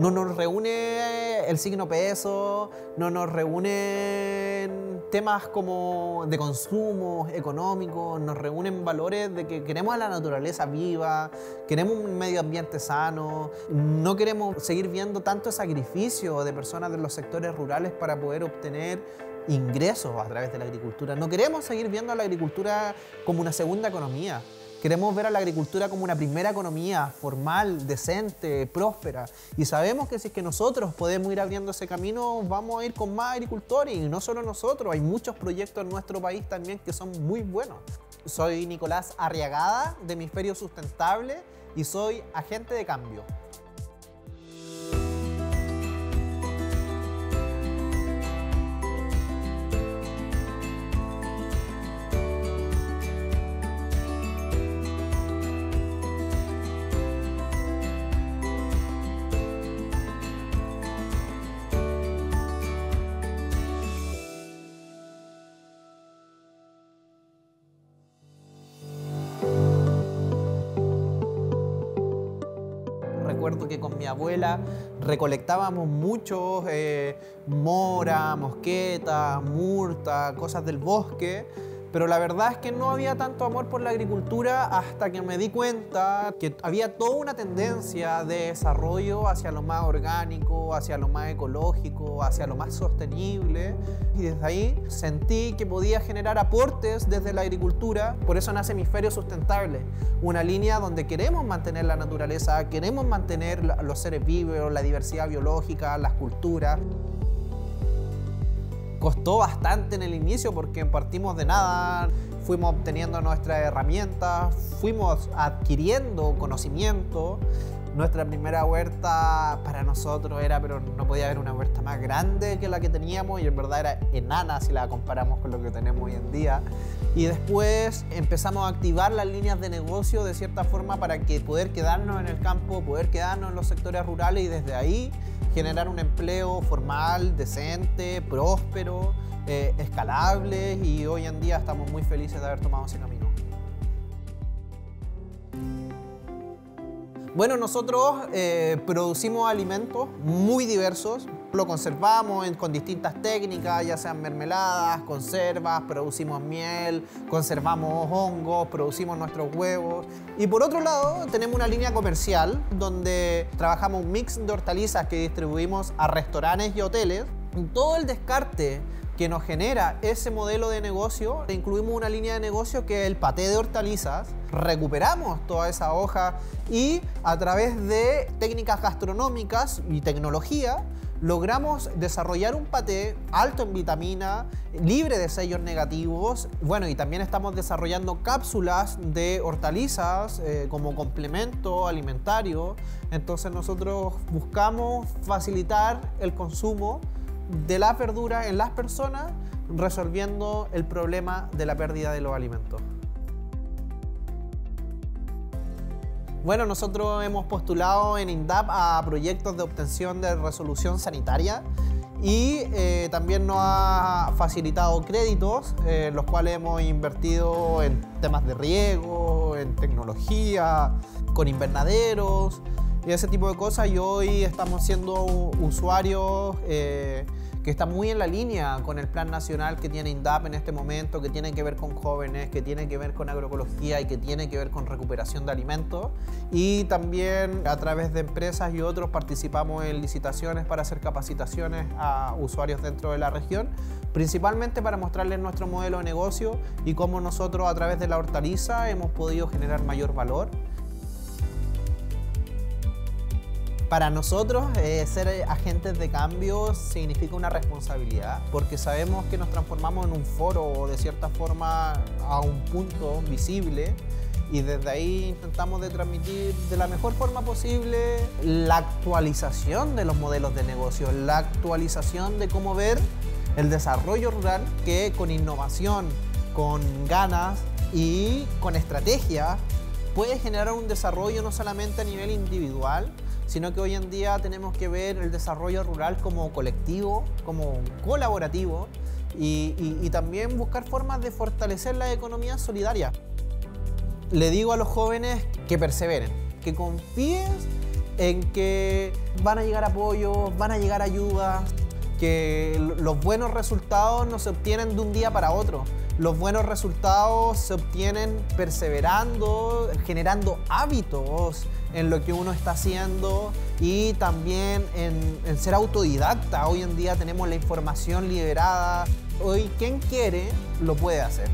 No nos reúne el signo peso, no nos reúnen temas como de consumo económico, nos reúnen valores de que queremos a la naturaleza viva, queremos un medio ambiente sano, no queremos seguir viendo tanto sacrificio de personas de los sectores rurales para poder obtener ingresos a través de la agricultura. No queremos seguir viendo a la agricultura como una segunda economía. Queremos ver a la agricultura como una primera economía formal, decente, próspera. Y sabemos que si es que nosotros podemos ir abriendo ese camino, vamos a ir con más agricultores. Y no solo nosotros, hay muchos proyectos en nuestro país también que son muy buenos. Soy Nicolás Arriagada de Hemisferio Sustentable y soy agente de cambio. Que con mi abuela recolectábamos muchos eh, mora, mosqueta, murta, cosas del bosque pero la verdad es que no había tanto amor por la agricultura hasta que me di cuenta que había toda una tendencia de desarrollo hacia lo más orgánico, hacia lo más ecológico, hacia lo más sostenible. Y desde ahí sentí que podía generar aportes desde la agricultura. Por eso nace Hemisferio Sustentable, una línea donde queremos mantener la naturaleza, queremos mantener los seres vivos, la diversidad biológica, las culturas costó bastante en el inicio porque partimos de nada, fuimos obteniendo nuestras herramientas, fuimos adquiriendo conocimiento. Nuestra primera huerta para nosotros era, pero no podía haber una huerta más grande que la que teníamos y en verdad era enana si la comparamos con lo que tenemos hoy en día. Y después empezamos a activar las líneas de negocio de cierta forma para que poder quedarnos en el campo, poder quedarnos en los sectores rurales y desde ahí generar un empleo formal, decente, próspero, eh, escalable y hoy en día estamos muy felices de haber tomado ese camino. Bueno, nosotros eh, producimos alimentos muy diversos, lo conservamos con distintas técnicas, ya sean mermeladas, conservas, producimos miel, conservamos hongos, producimos nuestros huevos. Y por otro lado, tenemos una línea comercial donde trabajamos un mix de hortalizas que distribuimos a restaurantes y hoteles. Todo el descarte que nos genera ese modelo de negocio, incluimos una línea de negocio que es el paté de hortalizas, recuperamos toda esa hoja y a través de técnicas gastronómicas y tecnología logramos desarrollar un paté alto en vitamina, libre de sellos negativos. Bueno, y también estamos desarrollando cápsulas de hortalizas eh, como complemento alimentario. Entonces nosotros buscamos facilitar el consumo de las verduras en las personas, resolviendo el problema de la pérdida de los alimentos. Bueno, nosotros hemos postulado en INDAP a proyectos de obtención de resolución sanitaria y eh, también nos ha facilitado créditos, eh, los cuales hemos invertido en temas de riego, en tecnología, con invernaderos y ese tipo de cosas. Y hoy estamos siendo usuarios eh, que está muy en la línea con el plan nacional que tiene INDAP en este momento, que tiene que ver con jóvenes, que tiene que ver con agroecología y que tiene que ver con recuperación de alimentos. Y también a través de empresas y otros participamos en licitaciones para hacer capacitaciones a usuarios dentro de la región, principalmente para mostrarles nuestro modelo de negocio y cómo nosotros a través de la hortaliza hemos podido generar mayor valor Para nosotros, eh, ser agentes de cambio significa una responsabilidad, porque sabemos que nos transformamos en un foro de cierta forma a un punto visible y desde ahí intentamos de transmitir de la mejor forma posible la actualización de los modelos de negocio, la actualización de cómo ver el desarrollo rural que con innovación, con ganas y con estrategia puede generar un desarrollo no solamente a nivel individual, sino que hoy en día tenemos que ver el desarrollo rural como colectivo, como colaborativo y, también buscar formas de fortalecer la economía solidaria. Le digo a los jóvenes que perseveren, que confíes en que van a llegar apoyos, van a llegar ayudas, que los buenos resultados no se obtienen de un día para otro. Los buenos resultados se obtienen perseverando, generando hábitos en lo que uno está haciendo y también en, en ser autodidacta. Hoy en día tenemos la información liberada. Hoy quien quiere lo puede hacer.